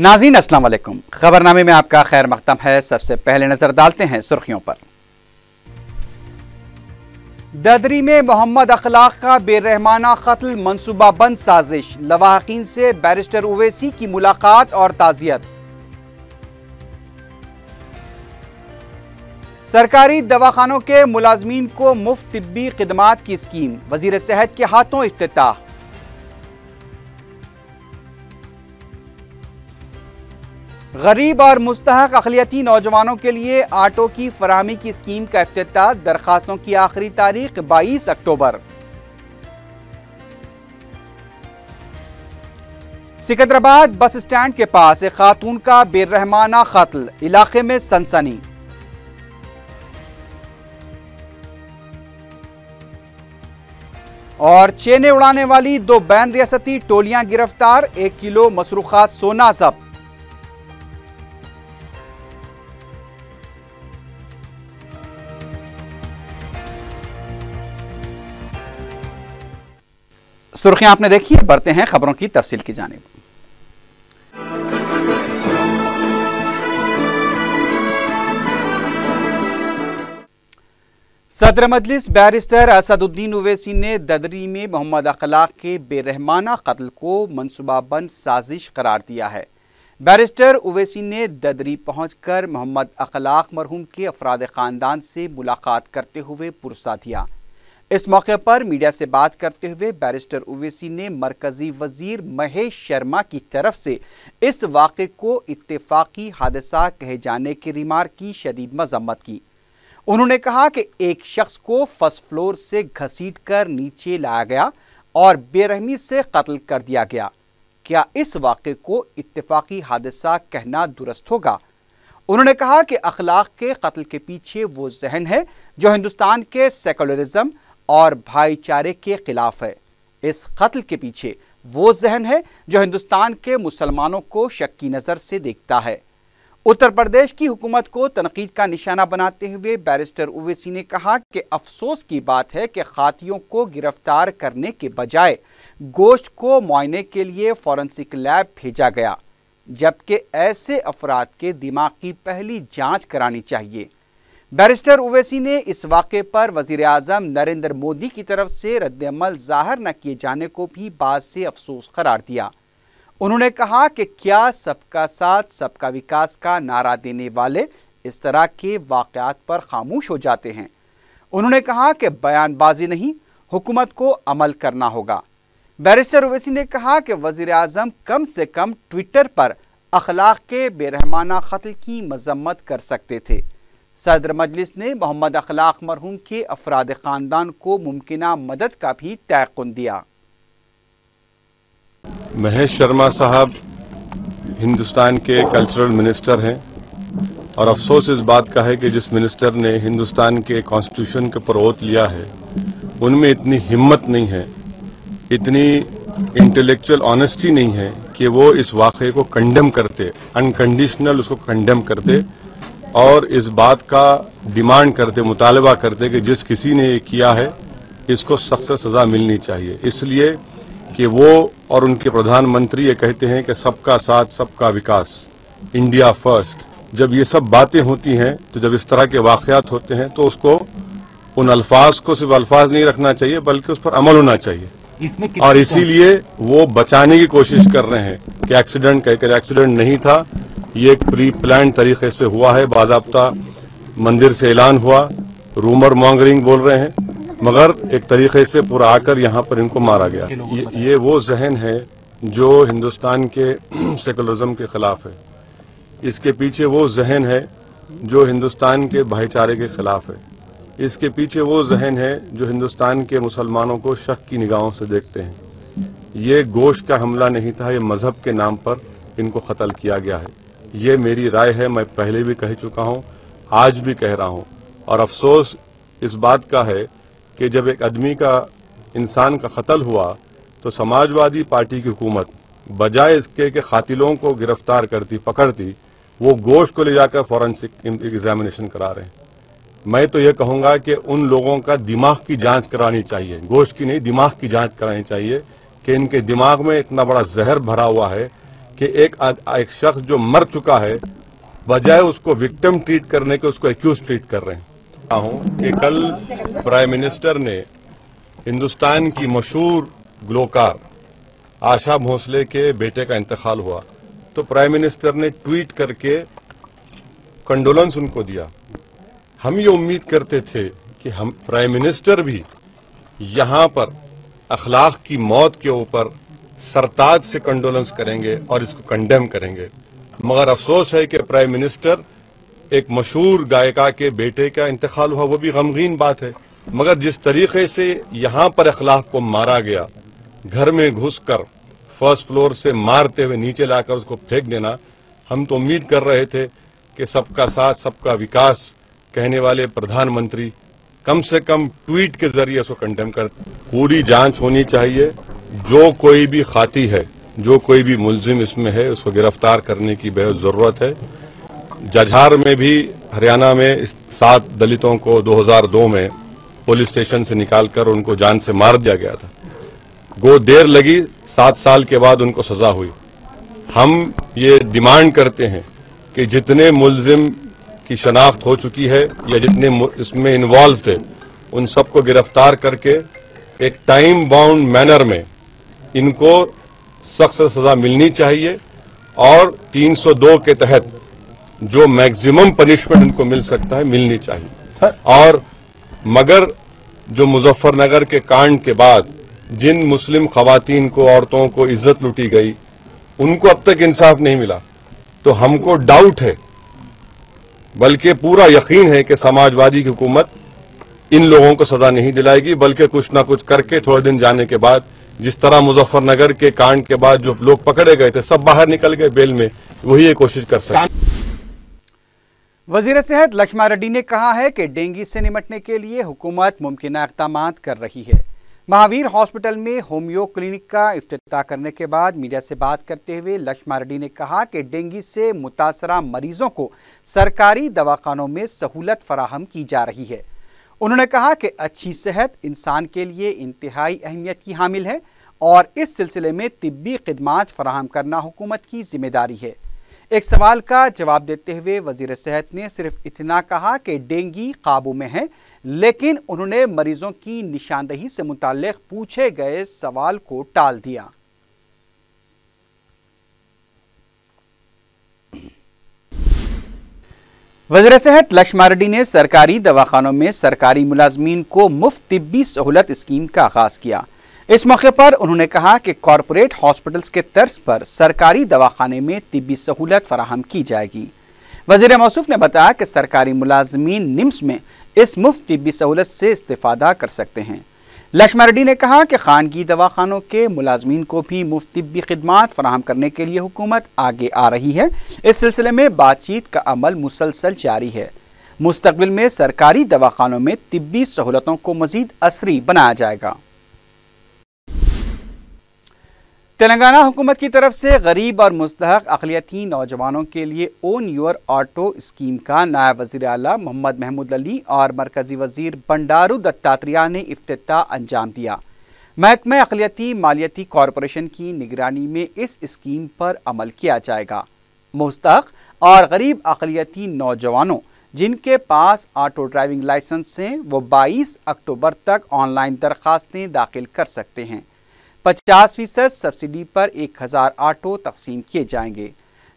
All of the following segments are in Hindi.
नाजीन, अस्सलाम वालेकुम। खबरनामे में आपका खैर मकदम है। सबसे पहले नज़र डालते हैं सुर्खियों पर। ददरी में मोहम्मद अखलाक का बेरहमाना कत्ल मनसूबाबंद साजिश। लवाहकीन से बैरिस्टर उवैसी की मुलाकात और ताजियत। सरकारी दवाखानों के मुलाजमीन को मुफ़्त तिब्बी खदमात की स्कीम। वज़ीर सेहत के हाथों इफ्तः गरीब और मुस्तक अखिलती नौजवानों के लिए आटो की फरहमी की स्कीम का अफ्ताह दरखास्तों की आखिरी तारीख 22 अक्टूबर। सिकंदराबाद बस स्टैंड के पास एक खातून का बेरहमाना कत्ल, इलाके में सनसनी। और चेने उड़ाने वाली दो बैन रियासती टोलियाँ गिरफ़्तार, एक किलो मसरूखा सोना जब्त। सुर्खियाँ आपने देखी बढ़ते हैं खबरों की तफसील की जानेब। सदर मजलिस बैरिस्टर असदुद्दीन ओवैसी ने ददरी में मोहम्मद अखलाक के बेरहमाना कत्ल को मनसूबाबंद साजिश करार दिया है। बैरिस्टर ओवैसी ने ददरी पहुंचकर मोहम्मद अखलाक मरहूम के अफराद ख़ानदान से मुलाकात करते हुए पुरसा दिया। इस मौके पर मीडिया से बात करते हुए बैरिस्टर ओवैसी ने मरकजी वज़ीर महेश शर्मा की तरफ़ से इस वाक़े को इत्तेफाकी हादसा कहे जाने के रिमार्क की शदीद मजम्मत की। उन्होंने कहा कि एक शख्स को फ़र्स्ट फ्लोर से घसीट कर नीचे लाया गया और बेरहमी से कत्ल कर दिया गया। क्या इस वाक़े को इत्तेफाकी हादसा कहना दुरुस्त होगा? उन्होंने कहा कि अखलाक के कत्ल के पीछे वो जहन है जो हिंदुस्तान के सेकुलरिज्म और भाईचारे के खिलाफ है। इस कत्ल के पीछे वो जहन है जो हिंदुस्तान के मुसलमानों को शक की नज़र से देखता है। उत्तर प्रदेश की हुकूमत को तनकीद का निशाना बनाते हुए बैरिस्टर ओवैसी ने कहा कि अफसोस की बात है कि खातियों को गिरफ़्तार करने के बजाय गोश्त को मुआयने के लिए फॉरेंसिक लैब भेजा गया, जबकि ऐसे अफराद के दिमाग की पहली जाँच करानी चाहिए। बैरिस्टर ओवैसी ने इस वाक़े पर वज़ीर अजम नरेंद्र मोदी की तरफ़ से रद्दमल ज़ाहिर न किए जाने को भी बाद से अफसोस करार दिया। उन्होंने कहा कि क्या सबका साथ, सबका विकास का नारा देने वाले इस तरह के वाक़ात पर खामोश हो जाते हैं। उन्होंने कहा कि बयानबाजी नहीं, हुकूमत को अमल करना होगा। बैरिस्टर ओवैसी ने कहा कि वज़ीर अजम कम से कम ट्विटर पर अखलाक के बेरहमाना कत्ल की मजम्मत कर सकते थे। सदर मजलिस ने मोहम्मद अखलाक मरहूम के अफराद ख़ानदान को मुमकिन मदद का भी तयन दिया। महेश शर्मा साहब हिंदुस्तान के कल्चरल मिनिस्टर हैं और अफसोस इस बात का है कि जिस मिनिस्टर ने हिंदुस्तान के कॉन्स्टिट्यूशन के प्रोत लिया है, उनमें इतनी हिम्मत नहीं है, इतनी इंटेलेक्चुअल ऑनेस्टी नहीं है कि वो इस वाक़े को कंडेम करते अनकंडीशनल उसको कंडेम करते और इस बात का डिमांड करते, मुतालबा करते कि जिस किसी ने ये किया है, इसको सख्त सज़ा मिलनी चाहिए। इसलिए कि वो और उनके प्रधानमंत्री ये कहते हैं कि सबका साथ, सबका विकास, इंडिया फ़र्स्ट। जब ये सब बातें होती हैं तो जब इस तरह के वाक़ात होते हैं तो उसको उन अल्फाज को सिर्फ़ अल्फाज नहीं रखना चाहिए, बल्कि उस पर अमल होना चाहिए। इसमें और इसीलिए वो बचाने की कोशिश कर रहे हैं कि एक्सीडेंट कहकर एक्सीडेंट नहीं था। ये एक प्री प्लान तरीके से हुआ है बाबा मंदिर से ऐलान हुआ। रूमर मॉन्गरिंग बोल रहे हैं मगर एक तरीके से पूरा आकर यहाँ पर इनको मारा गया। ये, ये वो जहन है जो हिंदुस्तान के सेकुलरिज्म के खिलाफ है। इसके पीछे वो जहन है जो हिंदुस्तान के भाईचारे के खिलाफ है। इसके पीछे वो जहन है जो हिंदुस्तान के मुसलमानों को शक की निगाहों से देखते हैं। ये गोश्त का हमला नहीं था, ये मज़हब के नाम पर इनको कत्ल किया गया है। ये मेरी राय है, मैं पहले भी कह चुका हूँ, आज भी कह रहा हूँ। और अफसोस इस बात का है कि जब एक आदमी का, इंसान का कत्ल हुआ तो समाजवादी पार्टी की हुकूमत, बजाय इसके कि खातिलों को गिरफ़्तार करती, पकड़ती, वो गोश्त को ले जाकर फॉरेंसिक एग्जामिनेशन करा रहे हैं। मैं तो ये कहूँगा कि उन लोगों का दिमाग की जाँच करानी चाहिए। गोश्त की नहीं दिमाग की जाँच करानी चाहिए कि इनके दिमाग में इतना बड़ा जहर भरा हुआ है कि एक, एक शख्स जो मर चुका है बजाय उसको विक्टिम ट्रीट करने के उसको एक्यूज ट्रीट कर रहे हैं। कि कल प्राइम मिनिस्टर ने हिंदुस्तान की मशहूर ग्लोकार आशा भोसले के बेटे का इंतकाल हुआ। तो प्राइम मिनिस्टर ने ट्वीट करके कंडोलेंस उनको दिया। हम ये उम्मीद करते थे कि हम प्राइम मिनिस्टर भी यहाँ पर अखलाक की मौत के ऊपर सरताज से कंडोलेंस करेंगे और इसको कंडेम करेंगे। मगर अफसोस है कि प्राइम मिनिस्टर एक मशहूर गायिका के बेटे का इंतकाल हुआ, वो भी गमगीन बात है। मगर जिस तरीके से यहाँ पर अखलाक को मारा गया, घर में घुसकर फ़र्स्ट फ्लोर से मारते हुए नीचे लाकर उसको फेंक देना, हम तो उम्मीद कर रहे थे कि सबका साथ, सबका विकास कहने वाले प्रधानमंत्री, कम से कम ट्वीट के ज़रिए उसको कंडेम कर, पूरी जाँच होनी चाहिए। जो कोई भी खाती है, जो कोई भी मुलजिम इसमें है, उसको गिरफ़्तार करने की बेहद ज़रूरत है। जजहार में भी, हरियाणा में सात दलितों को 2002 में पुलिस स्टेशन से निकालकर उनको जान से मार दिया गया था। गो देर लगी, सात साल के बाद उनको सजा हुई। हम ये डिमांड करते हैं कि जितने मुलजिम की शनाख्त हो चुकी है या जितने इसमें इन्वॉल्व थे उन सबको गिरफ़्तार करके एक टाइम बाउंड मैनर में इनको सख्त सजा मिलनी चाहिए और 302 के तहत जो मैक्सिमम पनिशमेंट इनको मिल सकता है मिलनी चाहिए। और मगर जो मुजफ्फरनगर के कांड के बाद जिन मुस्लिम खातन को औरतों को इज़्ज़त लुटी गई उनको अब तक इंसाफ नहीं मिला। तो हमको डाउट है बल्कि पूरा यकीन है कि समाजवादी की हुकूमत इन लोगों को सजा नहीं दिलाएगी, बल्कि कुछ ना कुछ करके थोड़े दिन जाने के बाद, जिस तरह मुजफ्फरनगर के कांड के बाद जो लोग पकड़े गए थे, सब बाहर निकल गए बेल में, वही ये कोशिश कर सकते वज़ीर सेहत लक्ष्मा रेड्डी ने कहा है कि डेंगू से निपटने के लिए हुकूमत मुमकिन इकदाम कर रही है। महावीर हॉस्पिटल में होम्यो क्लिनिक का इफ्तः करने के बाद मीडिया से बात करते हुए लक्ष्मा रेड्डी ने कहा कि डेंगू से मुतासरा मरीजों को सरकारी दवाखानों में सहूलत फराहम की जा रही है। उन्होंने कहा कि अच्छी सेहत इंसान के लिए इंतहाई अहमियत की हामिल है और इस सिलसिले में तिब्बी खदमात फराहम करना हुकूमत की ज़िम्मेदारी है। एक सवाल का जवाब देते हुए वज़ीर सेहत ने सिर्फ़ इतना कहा कि डेंगी काबू में है, लेकिन उन्होंने मरीजों की निशानदही से मुतल पूछे गए सवाल को टाल दिया। वजर सेहत लक्ष्मा रेड्डी ने सरकारी दवाखानों में सरकारी मुलाजमीन को मुफ़्त तिब्बी सहूलत स्कीम का आगाज़ किया। इस मौके पर उन्होंने कहा कि कॉरपोरेट हॉस्पिटल्स के तर्ज पर सरकारी दवाखाने में तिब्बी सहूलत फराहम की जाएगी। वज़ीर मौसूफ ने बताया कि सरकारी मुलाजमीन निम्स में इस मुफ़्त तिब्बी सहूलत से इस्तेफादा कर सकते हैं। लक्ष्मण रेड्डी ने कहा कि खानगी दवाखानों के मुलाजमीन को भी मुफ़्त तिब्बी खदमात फराहम करने के लिए हुकूमत आगे आ रही है। इस सिलसिले में बातचीत का अमल मुसलसल जारी है। मुस्तबिल में सरकारी दवाखानों में तिब्बी सहूलतों को मजीद असरी बनाया जाएगा। तेलंगाना हुकूमत की तरफ़ से गरीब और मुस्तक अकलियती नौजवानों के लिए ओन योर ऑटो स्कीम का नायब वज़ीर अला मोहम्मद महमूद अली और मरकजी वज़ीर बंडारू दत्तात्रेय ने अफ्ताह अंजाम दिया। महकमे अकलियती मालियती कॉरपोरेशन की निगरानी में इस स्कीम पर अमल किया जाएगा। मुस्तक और गरीब अकलियती नौजवानों, जिनके पास ऑटो ड्राइविंग लाइसेंस हैं, वो 22 अक्टूबर तक ऑनलाइन दरखास्तें दाखिल कर सकते हैं। पचास फ़ीसद सब्सिडी पर एक हज़ार आटो तकसीम किए जाएँगे।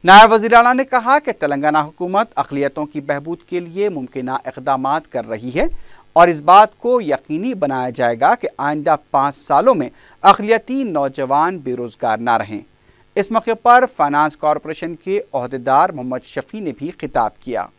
नायब अला ने कहा कि तेलंगाना हुकूमत अकलीतों की बहबूद के लिए मुमकिन इकदाम कर रही है और इस बात को यकीनी बनाया जाएगा कि आइंदा पाँच सालों में अकलीती नौजवान बेरोज़गार ना रहें। इस मौके पर फाइनेंस कॉरपोरेशन के अहदेदार मोहम्मद शफी ने भी खिताब किया।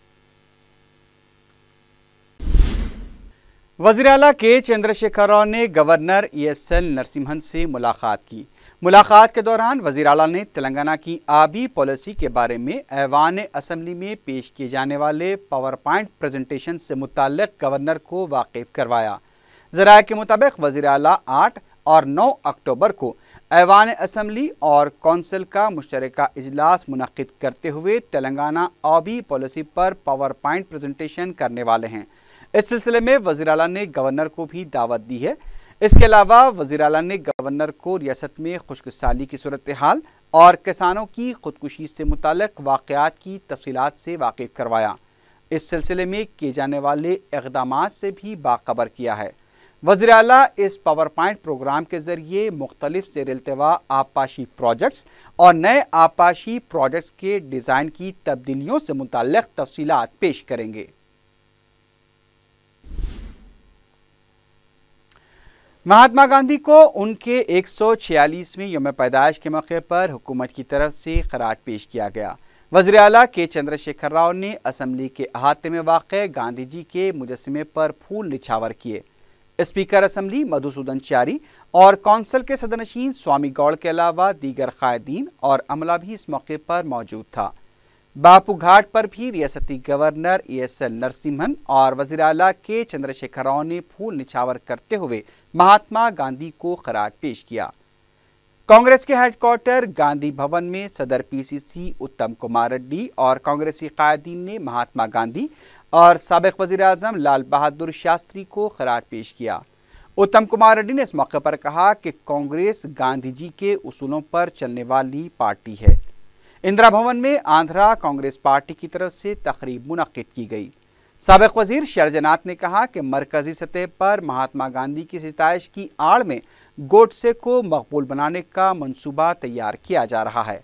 वज़ीर अला के चंद्रशेखर राव ने governor E S L Narasimhan से मुलाकात की। मुलाकात के दौरान वज़ीर अला ने तेलंगाना की आबी पॉलिसी के बारे में ऐवान असम्बली में पेश किए जाने वाले पावर पॉइंट प्रजेंटेशन से मुतल गवर्नर को वाकिफ करवाया। जराये के मुताबिक वज़ीर अला आठ और नौ अक्टूबर को ऐवान असम्बली और कौंसिल का मुश्तर इजलास मुनद करते हुए तेलंगाना आबी पॉलिसी पर पावर पॉइंट प्रजेंटेशन करने वाले हैं। इस सिलसिले में वज़ीर अला ने गवर्नर को भी दावत दी है। इसके अलावा वज़ीर अला ने गवर्नर को रियासत में खुशक साली की सूरत हाल और किसानों की खुदकुशी से मुतलक वाक़ात की तफसीत से वाकिफ करवाया। इस सिलसिले में किए जाने वाले इकदाम से भी बाखबर किया है। वजी अला इस पावर पॉइंट प्रोग्राम के ज़रिए मुख्तलिफ़ जेर अल्तवा आबपाशी प्रोजेक्ट्स और नए आबपाशी प्रोजेक्ट्स के डिज़ाइन की तब्दीलियों से मुतल तफसीत पेश करेंगे। महात्मा गांधी को उनके एक सौ छियालीसवीं योम पैदाइश के मौके पर हुकूमत की तरफ़ से खराज पेश किया गया। वजर अला के चंद्रशेखर राव ने असम्बली के अहाते में वाक़ गांधी जी के मुजस्मे पर फूल निछावर किए। स्पीकर असम्बली मधुसूदन चारी और कौंसल के सदनशीन स्वामी गौड़ के अलावा दीगर कायदीन और अमला भी इस मौके पर मौजूद था। बापू घाट पर भी रियासती governor E S L Narasimhan और वज़ीर अला के चंद्रशेखर राव ने फूल निछावर करते हुए महात्मा गांधी को खराट पेश किया। कांग्रेस के हेडक्वार्टर गांधी भवन में सदर पीसीसी उत्तम कुमार रेड्डी और कांग्रेसी कायदीन ने महात्मा गांधी और सबक वज़ीर अजम लाल बहादुर शास्त्री को खराट पेश किया। उत्तम कुमार रेड्डी ने इस मौके पर कहा कि कांग्रेस गांधी जी के उसूलों पर चलने वाली पार्टी है। इंदिरा भवन में आंध्रा कांग्रेस पार्टी की तरफ़ से तकरीब मुनद की गई। सबक वज़ीर शर्जनाथ ने कहा कि मरकजी सतह पर महात्मा गांधी की सिताइश की आड़ में गोडसे को मकबूल बनाने का मंसूबा तैयार किया जा रहा है।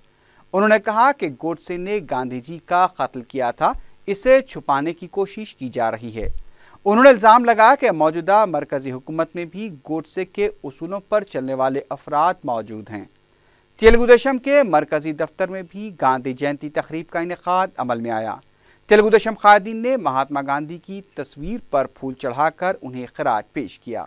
उन्होंने कहा कि गोडसे ने गांधी जी का कत्ल किया था, इसे छुपाने की कोशिश की जा रही है। उन्होंने इल्ज़ाम लगाया कि मौजूदा मरकजी हुकूमत में भी गोडसे के उसूलों पर चलने वाले अफराद मौजूद हैं। तेलुगु देशम के मरकजी दफ्तर में भी गांधी जयंती तकरीब का इनका अमल में आया। तेलुगु देशम खादीन ने महात्मा गांधी की तस्वीर पर फूल चढ़ाकर उन्हें खराज पेश किया।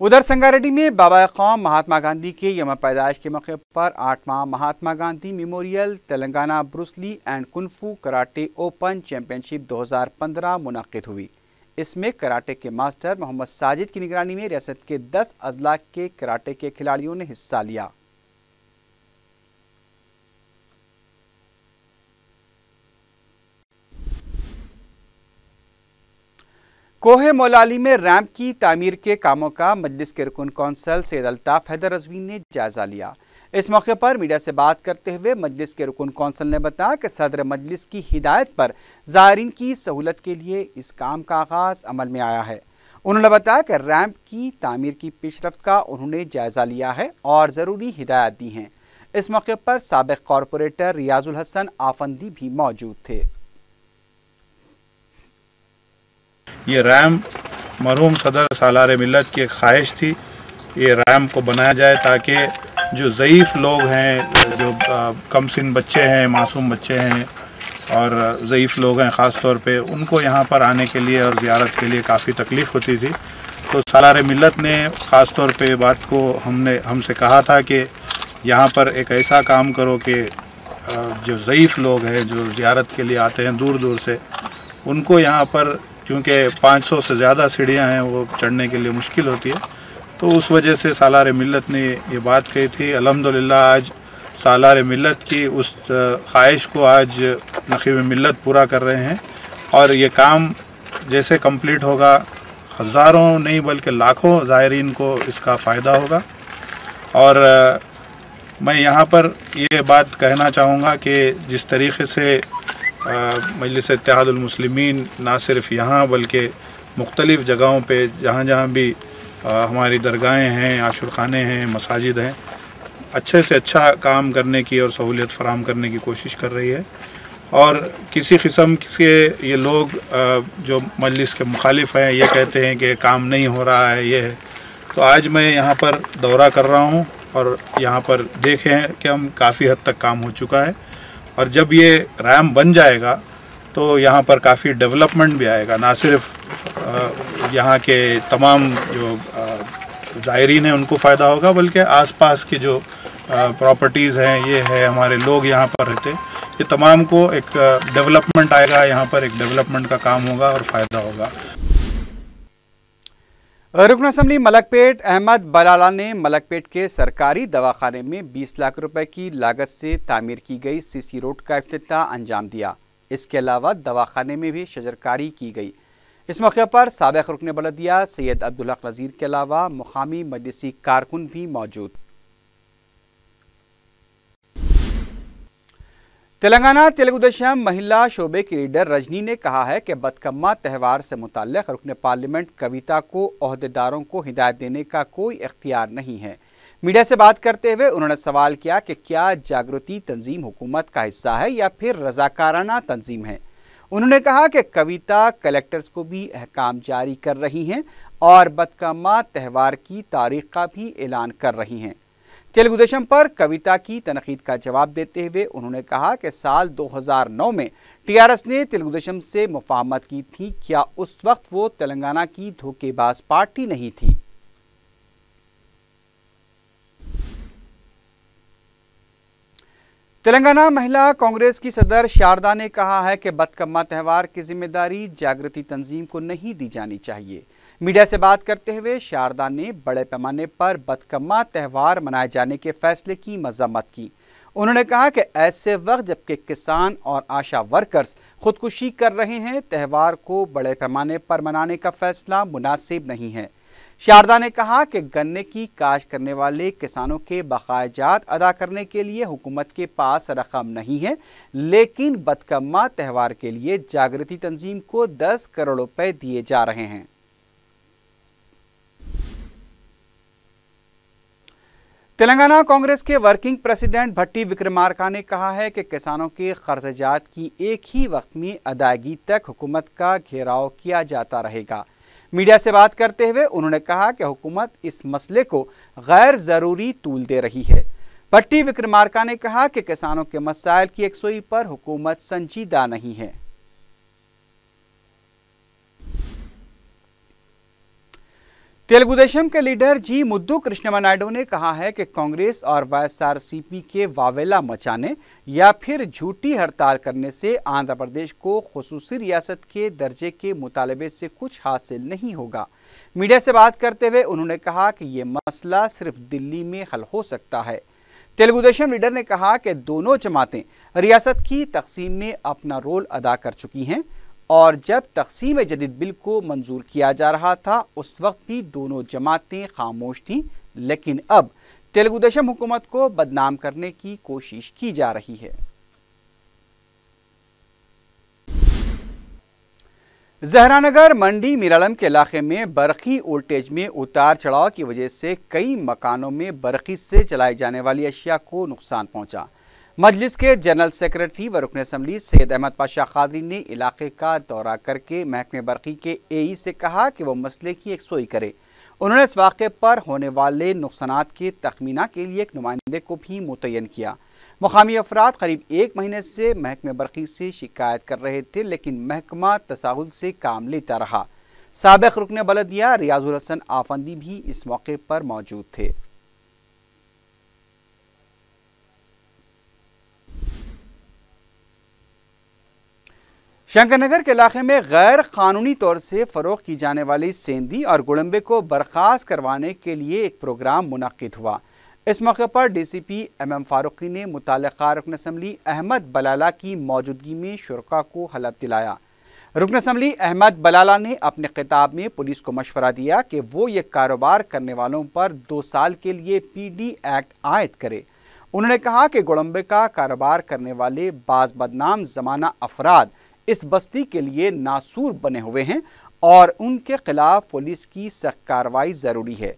उधर संगारेड्डी में बाबा कौम महात्मा गांधी के यम पैदाइश के मौके पर आठवां Mahatma Gandhi memorial, Telangana Bruce Lee and kung fu karate open championship 2015 मुनद हुई। इसमें कराटे के मास्टर मोहम्मद साजिद की निगरानी में रियासत के 10 अजला के कराटे के खिलाड़ियों ने हिस्सा लिया। कोहे मोलाली में रैंप की तामीर के कामों का मजलिस के रुकन कौंसल सैद अल्ताफ हैदर रजवी ने जायजा लिया। इस मौके पर मीडिया से बात करते हुए मजलिस के रुकन कौंसल ने बताया कि सदर मजलिस की हिदायत पर ज़ायरीन की सहूलत के लिए इस काम का आगाज़ अमल में आया है। उन्होंने बताया कि रैंप की तामीर की पेशरफ का उन्होंने जायज़ा लिया है और ज़रूरी हिदायत दी हैं। इस मौके पर सबक कॉरपोरेटर रियाजुल हसन आफंदी भी मौजूद थे। ये रैम मरहूम सदर सालार मिलत की एक ख्वाहिश थी। ये रैम को बनाया जाए ताकि जो ज़यीफ़ लोग हैं, जो कम सिन बच्चे हैं, मासूम बच्चे हैं और ज़यीफ़ लोग हैं ख़ास तौर पे, उनको यहाँ पर आने के लिए और ज़्यारत के लिए काफ़ी तकलीफ़ होती थी। तो सालार मिलत ने ख़ास तौर पे बात को हमने, हमसे कहा था कि यहाँ पर एक ऐसा काम करो कि जो ज़यीफ़ लोग हैं, जो ज़्यारत के लिए आते हैं दूर दूर से, उनको यहाँ पर, क्योंकि 500 से ज़्यादा सीढ़ियाँ हैं, वो चढ़ने के लिए मुश्किल होती है तो उस वजह से सालार मिलत ने ये बात कही थी। अल्हम्दुलिल्लाह, आज सालार मिलत की उस ख्वाहिश को आज नकीब मिलत पूरा कर रहे हैं और ये काम जैसे कंप्लीट होगा, हज़ारों नहीं बल्कि लाखों ज़ायरीन को इसका फ़ायदा होगा। और मैं यहाँ पर ये बात कहना चाहूँगा कि जिस तरीके से मजलिस इतिहादुलमसलिमिन ना सिर्फ़ यहाँ बल्कि मुख्तलिफ़ जगहों पर जहाँ जहाँ भी हमारी दरगाहें हैं आशुर खाने हैं, मसाजिद हैं। अच्छे से अच्छा काम करने की और सहूलियत फ़राम करने की कोशिश कर रही है। और किसी किस्म के ये लोग जो मजलिस के मुखालिफ हैं, ये कहते हैं कि काम नहीं हो रहा है, ये है। तो आज मैं यहाँ पर दौरा कर रहा हूँ और यहाँ पर देखे हैं कि हम काफ़ी हद तक काम हो चुका है। और जब ये रैम बन जाएगा तो यहाँ पर काफ़ी डेवलपमेंट भी आएगा, ना सिर्फ़ यहाँ के तमाम जो ज़ायरीन हैं उनको फ़ायदा होगा, बल्कि आसपास की जो प्रॉपर्टीज़ हैं, ये है, हमारे लोग यहाँ पर रहते ये तमाम को एक डेवलपमेंट आएगा, यहाँ पर एक डेवलपमेंट का काम होगा और फ़ायदा होगा। रुकन असम्बली, मलकपेट, अहमद बलाला ने मलकपेट के सरकारी दवाखाने में 20 लाख रुपए की लागत से तामीर की गई सीसी रोड का अफ्ताह अंजाम दिया। इसके अलावा दवाखाने में भी शजरकारी की गई। इस मौके पर सबक रुकन बलदिया सैयद अब्दुल हक नज़ीर के अलावा मुकामी मजलिसी कारकुन भी मौजूद। तेलंगाना तेलुगुदेशम महिला शोबे की लीडर रजनी ने कहा है कि बदकम्मा त्यौहार से मुतल रुकन पार्लियामेंट कविता को अहदेदारों को हिदायत देने का कोई इख्तियार नहीं है। मीडिया से बात करते हुए उन्होंने सवाल किया कि क्या जागृति तंजीम हुकूमत का हिस्सा है या फिर रजाकाराना तंजीम है? उन्होंने कहा कि कविता कलेक्टर्स को भी अहकाम जारी कर रही हैं और बदकम्मा त्यौहार की तारीख का भी ऐलान कर रही हैं। तेलुगुदेशम पर कविता की तनकीद का जवाब देते हुए उन्होंने कहा कि साल 2009 में टीआरएस ने तेलुगुदेशम से मुफाहमत की थी। क्या उस वक्त वो तेलंगाना की धोखेबाज पार्टी नहीं थी? तेलंगाना महिला कांग्रेस की सदर शारदा ने कहा है कि बदकम्मा त्यौहार की ज़िम्मेदारी जागृति तंजीम को नहीं दी जानी चाहिए। मीडिया से बात करते हुए शारदा ने बड़े पैमाने पर बदकम्मा त्यौहार मनाए जाने के फैसले की मजम्मत की। उन्होंने कहा कि ऐसे वक्त जबकि किसान और आशा वर्कर्स खुदकुशी कर रहे हैं, त्यौहार को बड़े पैमाने पर मनाने का फैसला मुनासिब नहीं है। शारदा ने कहा कि गन्ने की काश करने वाले किसानों के बकायजात अदा करने के लिए हुकूमत के पास रकम नहीं है, लेकिन बदकम्मा त्यौहार के लिए जागृति तंजीम को 10 करोड़ रुपए दिए जा रहे हैं। तेलंगाना कांग्रेस के वर्किंग प्रेसिडेंट भट्टी विक्रमार्का ने कहा है कि किसानों के कर्जजात की एक ही वक्त में अदायगी तक हुकूमत का घेराव किया जाता रहेगा। मीडिया से बात करते हुए उन्होंने कहा कि हुकूमत इस मसले को गैर ज़रूरी तूल दे रही है। पट्टी विक्रमार्का ने कहा कि किसानों के मसाइल की एक सोई पर हुकूमत संजीदा नहीं है। तेलुगुदेशम के लीडर जी मुद्दू कृष्णमा नायडू ने कहा है कि कांग्रेस और वाईएसआरसीपी के वावेला मचाने या फिर झूठी हड़ताल करने से आंध्र प्रदेश को खसूसी रियासत के दर्जे के मुतालबे से कुछ हासिल नहीं होगा। मीडिया से बात करते हुए उन्होंने कहा कि ये मसला सिर्फ़ दिल्ली में हल हो सकता है। तेलुगुदेशम लीडर ने कहा कि दोनों जमातें रियासत की तकसीम में अपना रोल अदा कर चुकी हैं। और जब तकसीम जदीद बिल को मंजूर किया जा रहा था, उस वक्त भी दोनों जमातें खामोश थीं, लेकिन अब तेलुगुदेशम हुकूमत को बदनाम करने की कोशिश की जा रही है। जहरानगर, मंडी मिरालम के इलाके में बरखी वोल्टेज में उतार चढ़ाव की वजह से कई मकानों में बरखी से चलाई जाने वाली अशिया को नुकसान पहुँचा। मजलिस के जनरल सेक्रेटरी व रुकन असम्बली सैद अहमद पाशा खादरी ने इलाके का दौरा करके महकमे बरकी के एई से कहा कि वो मसले की एक सोई करे। उन्होंने इस वाक़े पर होने वाले नुकसान के तखमीना के लिए एक नुमाइंदे को भी मुतन किया। मुकामी अफराद करीब एक महीने से महकमे बरकी से शिकायत कर रहे थे, लेकिन महकमा तसाहुल से काम लेता रहा। सबक रुकन बलदिया रियाजुल हसन आफंदी भी इस मौके पर मौजूद थे। शंकरनगर के इलाके में गैर कानूनी तौर से फ़रोग की जाने वाली सेंधी और गुड़म्बे को बर्खास्त करवाने के लिए एक प्रोग्राम मुनद हुआ। इस मौके पर D C P M M Farooqui ने मुतल रुकन असम्बली अहमद बलाला की मौजूदगी में शुरा को हलफ दिलाया। रुकन असम्बली अहमद बलाला ने अपने खिताब में पुलिस को मशवरा दिया कि वो ये कारोबार करने वालों पर दो साल के लिए पी डी एक्ट आयद करे। उन्होंने कहा कि गुड़म्बे का कारोबार करने वाले बाज बदनाम जमाना अफराद इस बस्ती के लिए नासूर बने हुए हैं और उनके खिलाफ पुलिस की सख्त कार्रवाई ज़रूरी है।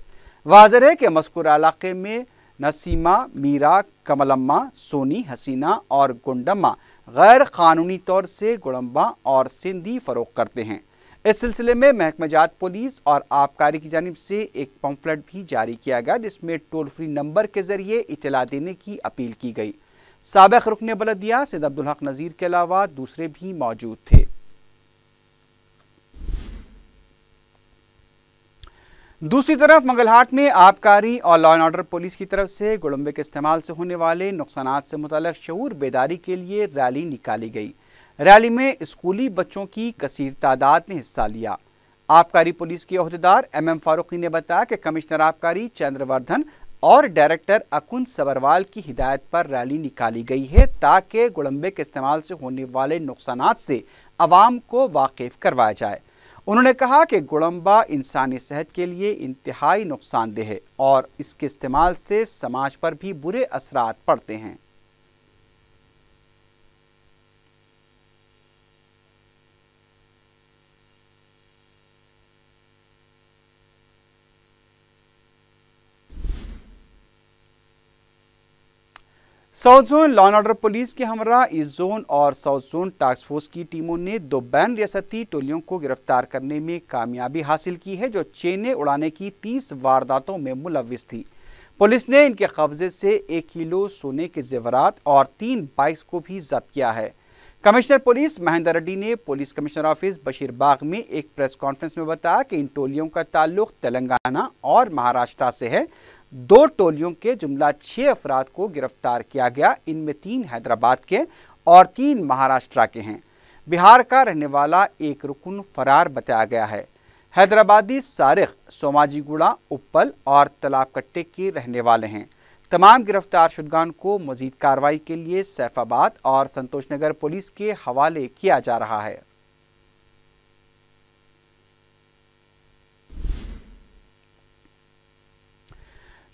वाजर है कि मस्कुर इलाके में नसीमा, मीरा, कमलम्मा, सोनी, हसीना और गुंडम्मा गैर कानूनी तौर से गुड़म्बा और सिंधी फ़रोग करते हैं। इस सिलसिले में महकमा जात पुलिस और आबकारी की जानब से एक पम्फलेट भी जारी किया गया, जिसमें टोल फ्री नंबर के ज़रिए इतला देने की अपील की गई। सबक रुकन बलदिया सैद अब्दुल हक नज़ीर के अलावा दूसरे भी मौजूद थे। दूसरी तरफ़ मंगलहाट में आबकारी और लॉ एंड ऑर्डर पुलिस की तरफ़ से गुड़म्बे के इस्तेमाल से होने वाले नुकसान से मुतल शूर बेदारी के लिए रैली निकाली गई। रैली में स्कूली बच्चों की कसीर तादाद ने हिस्सा लिया। आबकारी पुलिस के अहदेदार एम एम फारूकी ने बताया कि कमिश्नर आबकारी चंद्रवर्धन और डायरेक्टर अकुन सबरवाल की हिदायत पर रैली निकाली गई है ताकि गुड़म्बे के इस्तेमाल से होने वाले नुकसान से आवाम को वाकिफ करवाया जाए। उन्होंने कहा कि गुड़म्बा इंसानी सेहत के लिए इंतहाई नुकसानदेह है और इसके इस्तेमाल से समाज पर भी बुरे असरात पड़ते हैं। South zone, law order police के हमरा इस जोन और साउथ जोन टास्क फोर्स की टीमों ने दो बैन रियासती टोलियों को गिरफ़्तार करने में कामयाबी हासिल की है, जो चेने उड़ाने की तीस वारदातों में मुलविस थी। पुलिस ने इनके कब्जे से एक किलो सोने के जेवरात और तीन बाइक्स को भी जब्त किया है। कमिश्नर पुलिस महेंद्र रेड्डी ने police commissioner office Basheer Bagh में एक प्रेस कॉन्फ्रेंस में बताया कि इन टोलियों का ताल्लुक तेलंगाना और महाराष्ट्र से है। दो टोलियों के जुमला छह अफराद को गिरफ़्तार किया गया। इनमें तीन हैदराबाद के और तीन महाराष्ट्र के हैं। बिहार का रहने वाला एक रुकन फरार बताया गया है। हैदराबादी सारिक सोमाजीगुड़ा उप्पल और तालाब कट्टे के रहने वाले हैं। तमाम गिरफ़्तार शुदगान को मजीद कार्रवाई के लिए सैफाबाद और संतोषनगर पुलिस के हवाले किया जा रहा है।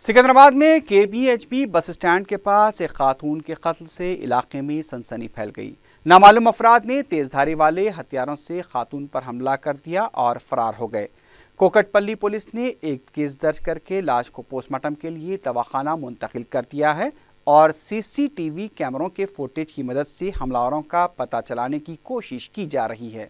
सिकंदराबाद में केबीएचपी बस स्टैंड के पास एक खातून के कत्ल से इलाके में सनसनी फैल गई। नामालूम अफराद ने तेजधारी वाले हथियारों से खातून पर हमला कर दिया और फरार हो गए। कोकटपल्ली पुलिस ने एक केस दर्ज करके लाश को पोस्टमार्टम के लिए तवाखाना मुंतकिल कर दिया है और सीसीटीवी कैमरों के फुटेज की मदद से हमलावरों का पता चलाने की कोशिश की जा रही है।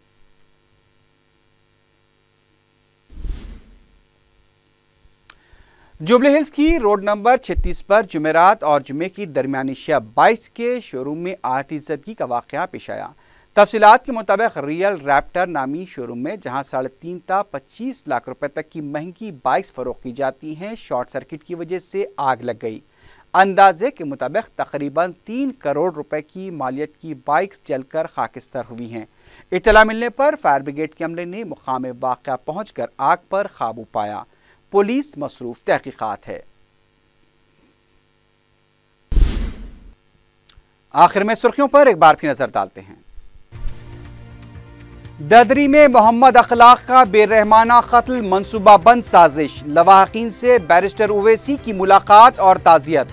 जुबली हिल्स की रोड नंबर 36 पर जुमेरात और जुमे की दरमियानी शब 22 के शोरूम में आती इज्जतगी का वाक़ पेश आया। तफसीत के मुताबिक रियल रैप्टर नामी शोरूम में, जहाँ साढ़े तीन ता पच्चीस लाख रुपए तक की महँगी बाइक्स फरोख की जाती हैं, शॉर्ट सर्किट की वजह से आग लग गई। अंदाजे के मुताबिक तकरीबन तीन करोड़ रुपए की मालियत की बाइक्स जलकर खाकिस्तर हुई हैं। इतला मिलने पर फायर ब्रिगेड के अमले ने मुकाम वाक़ पहुँच आग पर काबू पाया। पुलिस मसरूफ तहकीकात है। आखिर में सुर्खियों पर एक बार फिर नज़र डालते हैं। ददरी में मोहम्मद अखलाक का बेरहमाना कत्ल मनसूबा बंद साजिश लवाहकीन से बैरिस्टर उवैसी की मुलाकात और ताजियत।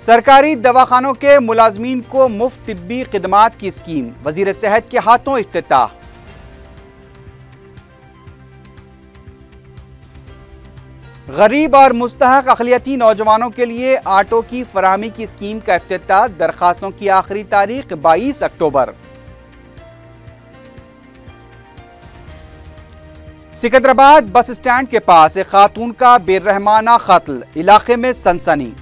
सरकारी दवाखानों के मुलाजमीन को मुफ़्त तिब्बी खदमात की स्कीम, वज़ीर सेहत के हाथों अफ्ताह गरीब और मुस्तक अखिलती नौजवानों के लिए आटो की फरहमी की स्कीम का अफ्ताह दरखास्तों की आखिरी तारीख 22 अक्टूबर। सिकंदराबाद बस स्टैंड के पास एक खातून का बेरहमाना कत्ल, इलाके में सनसनी।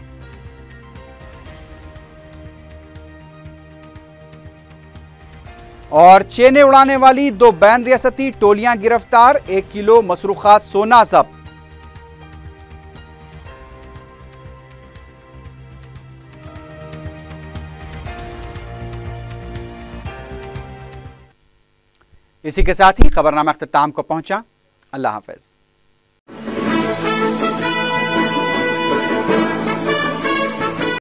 और चेने उड़ाने वाली दो बैन रियासती टोलियाँ गिरफ़्तार, एक किलो मसरूखा सोना जब्त। इसी के साथ ही खबरनामा अख्ताम को पहुँचा। अल्लाह हाफिज़।